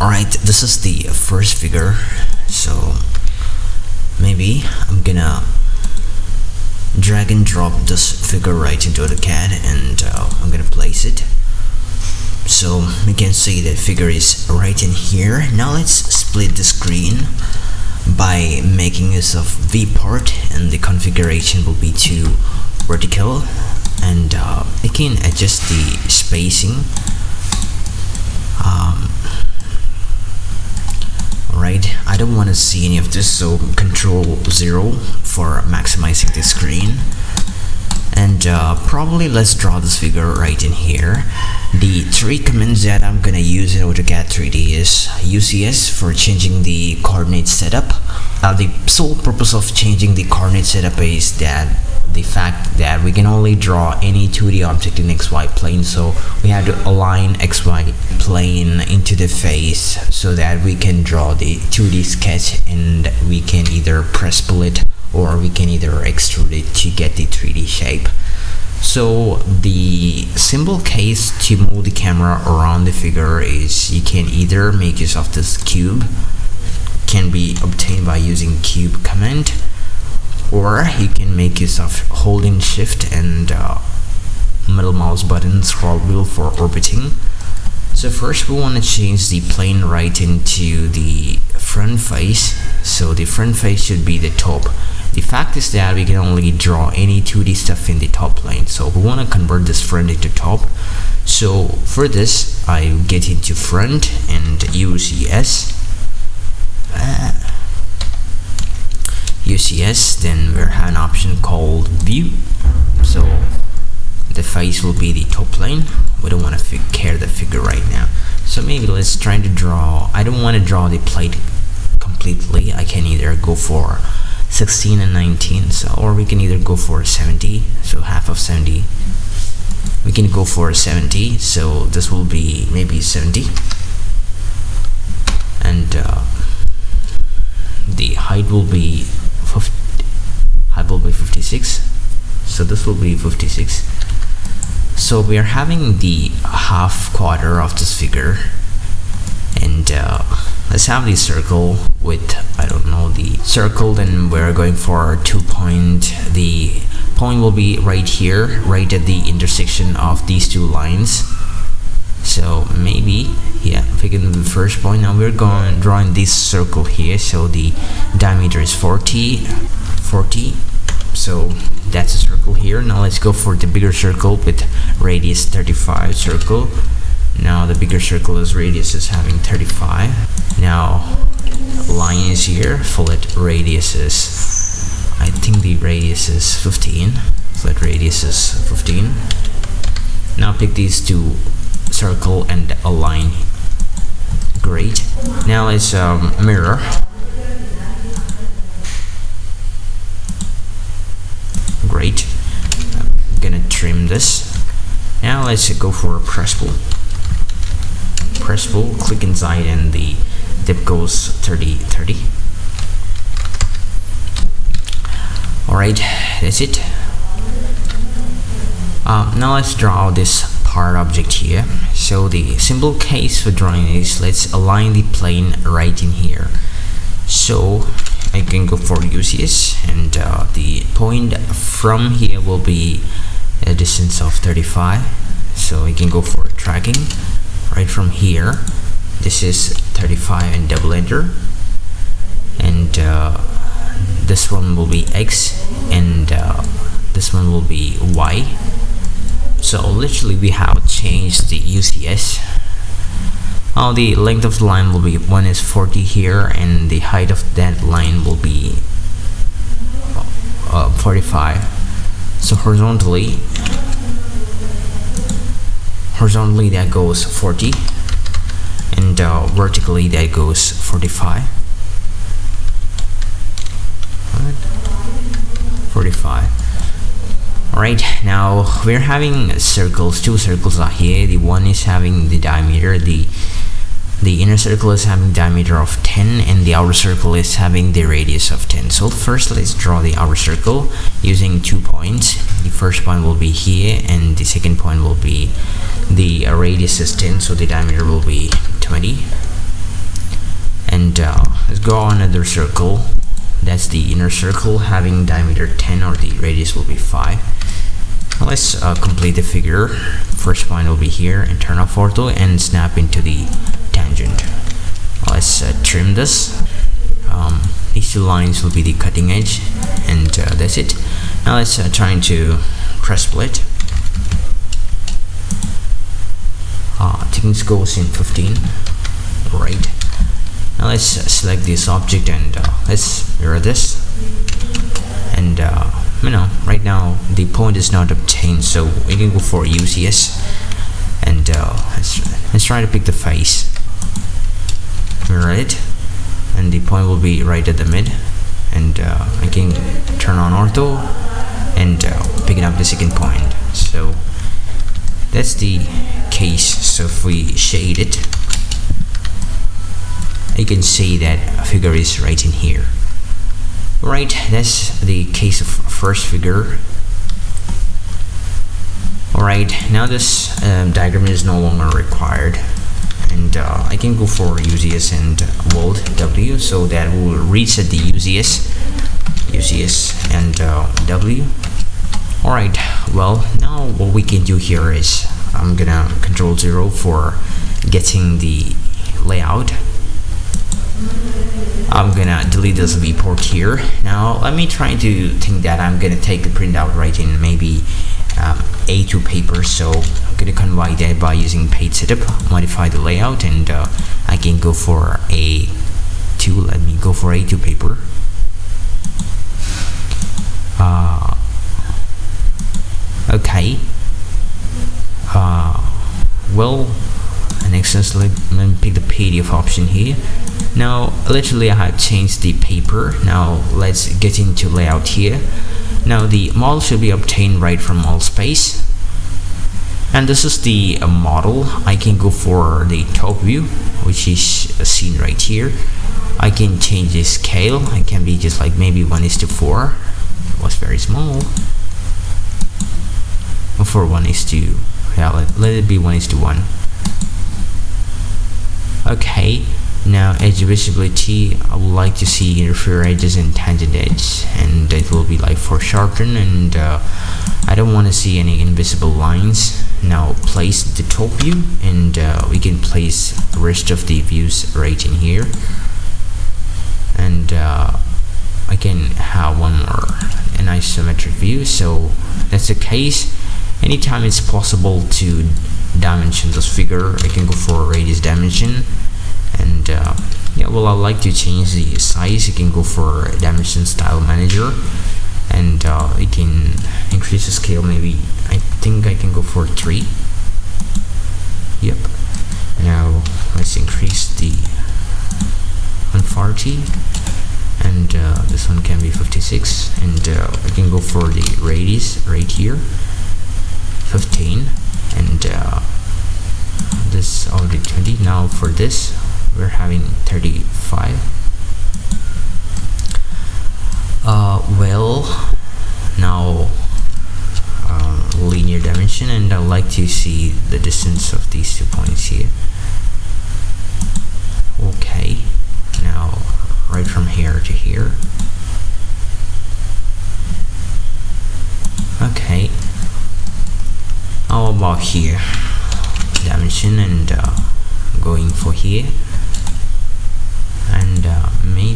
Alright, this is the first figure, so maybe I'm gonna drag and drop this figure right into the CAD and uh, I'm gonna place it. So you can see the figure is right in here. Now let's split the screen by making use of V viewport and the configuration will be to vertical and uh, I can adjust the spacing right? I don't want to see any of this so control 0 for maximizing the screen. And uh, probably let's draw this figure right in here. The three commands that I'm gonna use in AutoCAD 3D is UCS for changing the coordinate setup. Uh, the sole purpose of changing the coordinate setup is that the fact that we can only draw any 2D object in XY plane so we have to align XY plane into the face so that we can draw the 2D sketch and we can either press pull it or we can either extrude it to get the 3D shape. So the simple case to move the camera around the figure is you can either make use of this cube can be obtained by using cube command or you can make use of holding shift and uh, middle mouse button scroll wheel for orbiting. So first we want to change the plane right into the front face. So the front face should be the top. The fact is that we can only draw any 2d stuff in the top plane. So we want to convert this front into top. So for this I get into front and use ES uh, UCS then we have an option called view. So the face will be the top plane we don't want to care the figure right now. So maybe let's try to draw I don't want to draw the plate completely. I can either go for 16 and 19 so or we can either go for 70 so half of 70 we can go for 70 so this will be maybe 70 and uh, the height will be 50, height will be 56 so this will be 56 so we are having the half quarter of this figure. And uh, let's have the circle with I don't know the circle then we're going for two point the point will be right here right at the intersection of these two lines so maybe yeah picking the first point now we're going drawing this circle here. So the diameter is 40 40 so that's a circle here. Now let's go for the bigger circle with radius 35 circle. Now the bigger circle is radius is having 35 now line is here. Fillet radius is I think the radius is 15 fillet radius is 15 now pick these two circle and align. Great. Now let's um, mirror. Great. I'm gonna trim this. Now let's go for a press pull. Press pull click inside and the dip goes 30 30 alright that's it. Um, now let's draw this part object here. So the simple case for drawing is let's align the plane right in here. So I can go for UCS and uh, the point from here will be a distance of 35 so I can go for tracking. Right from here this is 35 and double enter. And uh, this one will be X and uh, this one will be Y so literally we have changed the UCS now the length of the line will be one is 40 here and the height of that line will be uh, 45 so horizontally horizontally that goes 40 and uh, vertically that goes 45 45 alright now we're having circles two circles are here. The one is having the diameter the the inner circle is having diameter of 10 and the outer circle is having the radius of 10 so first let's draw the outer circle using two points. The first point will be here and the second point will be the radius is 10 so the diameter will be 20 and uh, let's go on another circle. That's the inner circle having diameter 10 or the radius will be 5 let's uh, complete the figure. First point will be here off ortho and snap into the tangent. Let's uh, trim this. Um, these two lines will be the cutting edge and uh, that's it. Now let's uh, try to press split. Uh, thickness goes in 15 right. Now let's select this object and uh, let's mirror this. And uh, you know right now the point is not obtained so we can go for UCS and uh, let's, let's try to pick the face. Right and the point will be right at the mid and uh, I can turn on ortho and uh, picking up the second point. So that's the case. So if we shade it you can see that figure is right in here right that's the case of first figure. Alright now this um, diagram is no longer required. And uh, I can go for UCS and Volt W so that will reset the UCS UCS and uh, W. Alright well now what we can do here is I'm gonna control 0 for getting the layout I'm gonna delete this viewport here. Now let me try to think that I'm gonna take the printout right in maybe um, A2 paper. So I'm gonna convert that by using page setup modify the layout and uh, I can go for A2 let me go for A2 paper. Uh, okay. Uh, well next let me pick the PDF option here now literally I have changed the paper. Now let's get into layout here. Now the model should be obtained right from Allspace and this is the uh, model. I can go for the top view which is seen right here. I can change the scale. It can be just like maybe 1 is to 4 it was very small. For 1 is to yeah let, let it be 1 is to 1 okay now edge visibility I would like to see interfere edges and tangent edge and it will be like foreshorten and uh, I don't want to see any invisible lines. Now place the top view and uh, we can place the rest of the views right in here. And uh, I can have one more an isometric view so that's the case. Anytime it's possible to dimension this figure I can go for radius dimension and uh, yeah well I like to change the size. You can go for dimension style manager and uh, you can increase the scale. Maybe I think I can go for 3 yep. Now let's increase the 140 and uh, this one can be 56 and uh, I can go for the radius right here 15 and uh, this already 20 now for this we're having 35 uh, well now uh, linear dimension and I'd like to see the distance of these two points here. Okay now right from here to here. Okay. How about here? Dimension and uh, going for here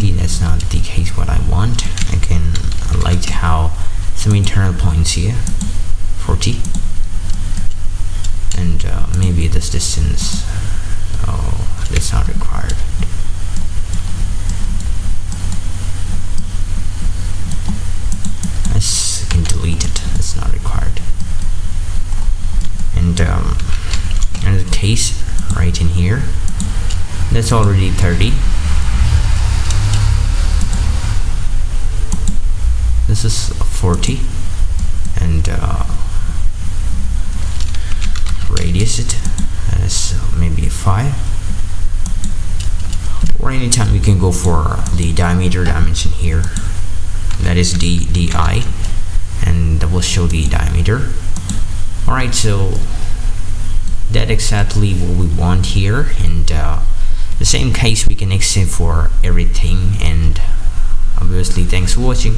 uh, maybe that's not the case what I want. I can I like have some internal points here 40 and uh, maybe this distance oh that's not required. I can delete it. It's not required. And um, case right in here that's already 30 this is 40 and uh, radius it as maybe 5 or anytime you can go for the diameter dimension here that is d di and that will show the diameter. Alright so that exactly what we want here and uh, the same case we can extend for everything and obviously thanks for watching